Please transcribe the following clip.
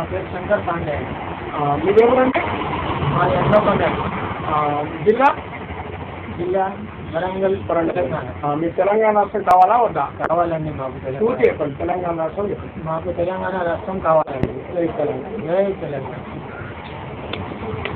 నా పేరు శంకర్ పాండే. మీరు మీది ఎవరండి మాది జిల్లా? జిల్లా వరంగల్ తెలంగాణ మీ తెలంగాణ రాష్ట్రం కావాలా వద్దా? కావాలండి మాకు పూర్తి తెలంగాణ చెప్పండి. తెలంగాణ రాష్ట్రం మాకు తెలంగాణ రాష్ట్రం కావాలండి. తెలంగాణ. తెలంగాణ.